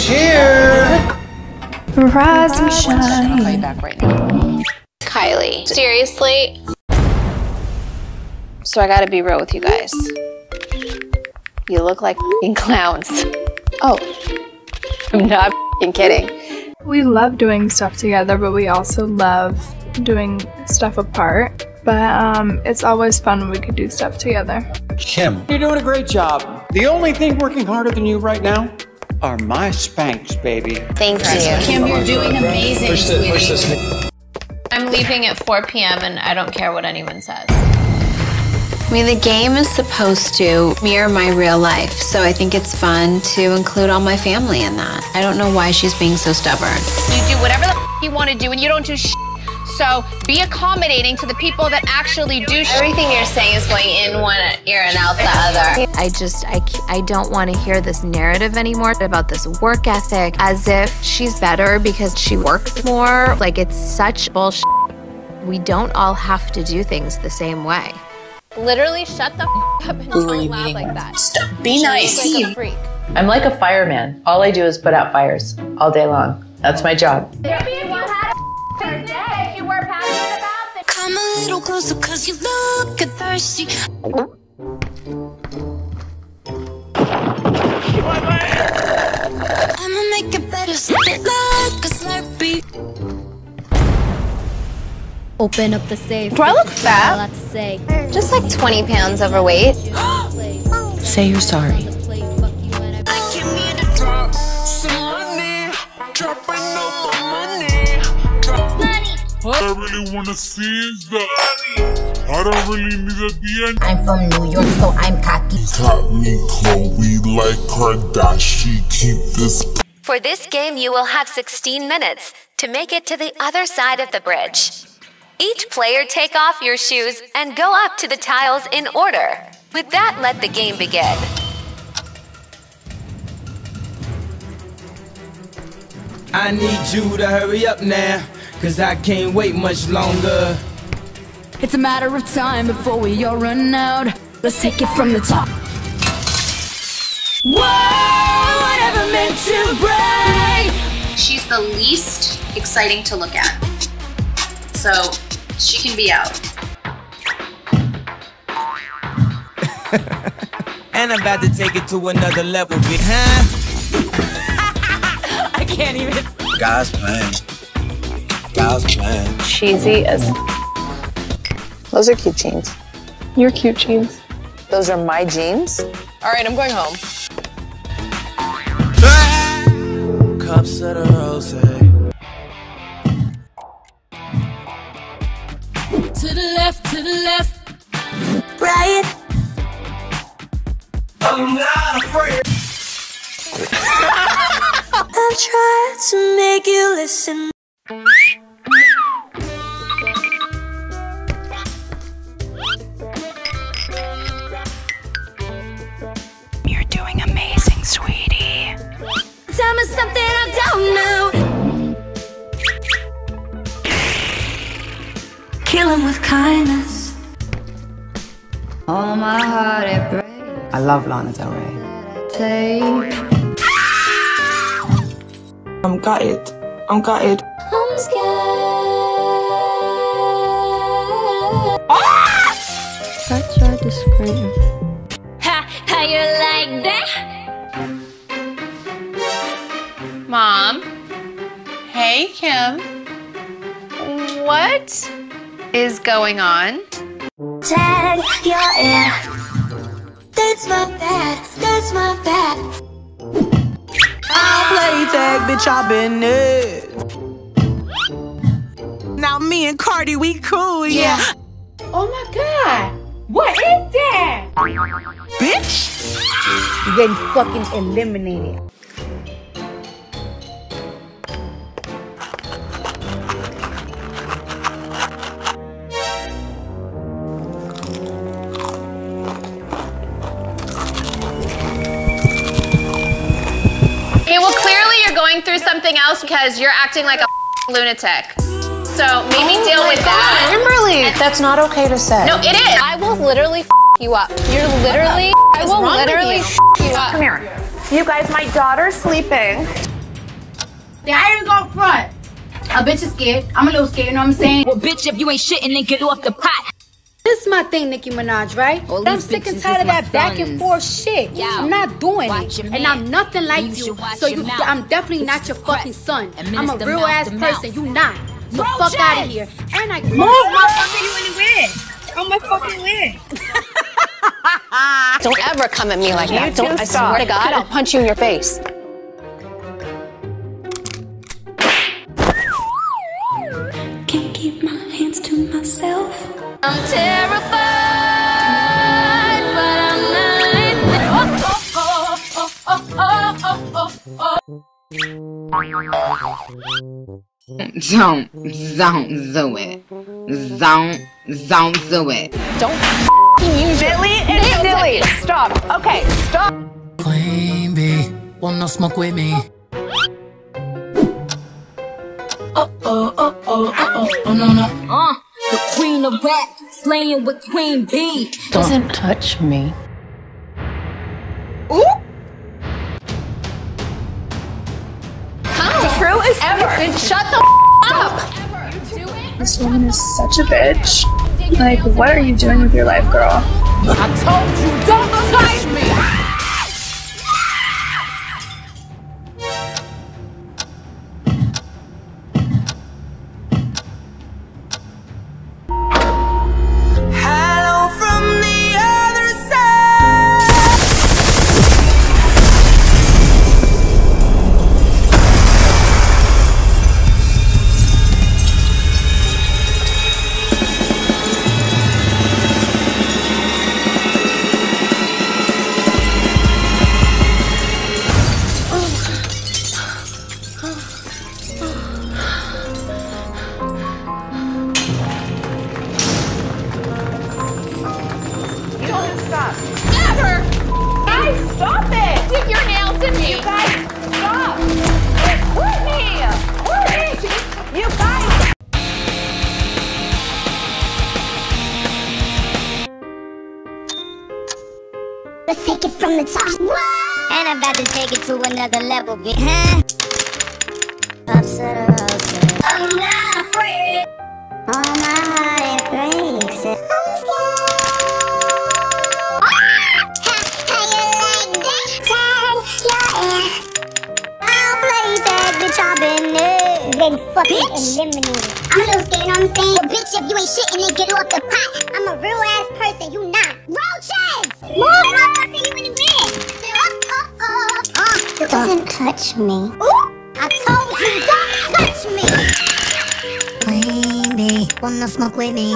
Who's here? Rise and shine. right. Kylie, seriously? So I gotta be real with you guys. You look like fing clowns. Oh, I'm not fing kidding. We love doing stuff together, but we also love doing stuff apart. But um, it's always fun when we could do stuff together. Kim. You're doing a great job. The only thing working harder than you right now are my Spanx, baby. Thank you. Kim, you're doing amazing, sweetie. I'm leaving at 4 p.m. and I don't care what anyone says. I mean, the game is supposed to mirror my real life, so I think it's fun to include all my family in that. I don't know why she's being so stubborn. You do whatever the f- you want to do, and you don't do sh- So be accommodating to the people that actually do sh- Everything you're saying is going in one ear and out the other. I just I, I don't want to hear this narrative anymore about this work ethic as if she's better because she works more. Like it's such bullshit. We don't all have to do things the same way. Literally, shut the f- up and don't laugh like that. Stop. Be nice. Like a freak. I'm like a fireman. All I do is put out fires all day long. That's my job. Little closer cause you look thirsty. I'ma make it better, slip it like a slurpee. Open up the safe. Do I look fat? lot to say. Just like 20 pounds overweight. Say you're sorry. Money. I really wanna see is the I don't really need a the end. I'm from New York, so I'm cocky. Got me Khloé like Kardashian. Keep this For this game, you will have 16 minutes to make it to the other side of the bridge. Each player take off your shoes and go up to the tiles in order. With that, let the game begin. I need you to hurry up now, cause I can't wait much longer. It's a matter of time before we all run out. Let's take it from the top. Whoa, whatever meant to break. She's the least exciting to look at. So she can be out. And I'm about to take it to another level, big huh? I can't even. God's plan. God's plan. Cheesy as. Those are cute jeans. You're cute, jeans. Those are my jeans. All right, I'm going home. Cups of the rose. To the left, to the left. Right. I'm not afraid. I've tried to make you listen. You're doing amazing, sweetie. Tell me something I don't know. Kill him with kindness. Oh, my heart, it breaks. I love Lana Del Rey. I'm gutted. I'm gutted. I'm scared. I tried to scream. Ha, how you like that? Mom. Hey, Kim. What is going on? Tag your ear. That's my bad. That's my bad. I play tag, bitch, I been it. Now me and Cardi, we cool, yeah. Oh my God. What is that? Bitch. You're getting fucking eliminated. Something else because you're acting like a lunatic. So maybe oh deal with that. Kimberly, that's not okay to say. No, it is. I will literally you up. You're literally. I will literally you up. Come here. You guys, my daughter's sleeping. Then I ain't gonna front. A bitch is scared. I'm a little scared, you know what I'm saying? Well, bitch, if you ain't shitting, then get off the pot. This is my thing, Nicki Minaj, right? All I'm sick and tired of my that back and forth shit. Yo, I'm not doing watch it. And. I'm nothing like You you. So you mouth. I'm definitely not your fucking son. I'm a real ass person. mouth. You not. So Roaches! fuck out of here. And I Move, motherfucker, you in the way. On my fucking way. Don't ever come at me like that. Don't, I swear to God, I'll punch you in your face. Myself. I'm terrified, but I'm not. Oh, oh, oh, oh, oh, oh, oh, oh. Don't, don't do it. Don't, don't do it. Don't use your Billy and nails at Dilly. Stop. Okay, stop. Queen bee, wanna smoke with me? Oh, oh, oh, oh, oh, oh, no, no. Uh, the queen of rap, slaying with Queen B. Doesn't touch me. Come. True as Ever. ever. Shut the up. This woman is such a bitch. Like, what are you doing with your life, girl? I told you, don't touch me. Let's take it from the top. And I'm about to take it to another level, bitch. Huh? Upset or upset. I'm not afraid. All my heart it breaks. I'm scared. Ah! How you like that? Turn your ear. I'll play tag, bitch. I've been there. Been fucking eliminated. I'm a little scared, you know what I'm saying? Well, bitch, if you ain't shitting, then get off the pot. Touch me. Ooh, I told you, don't touch me. Bee, wanna smoke with me?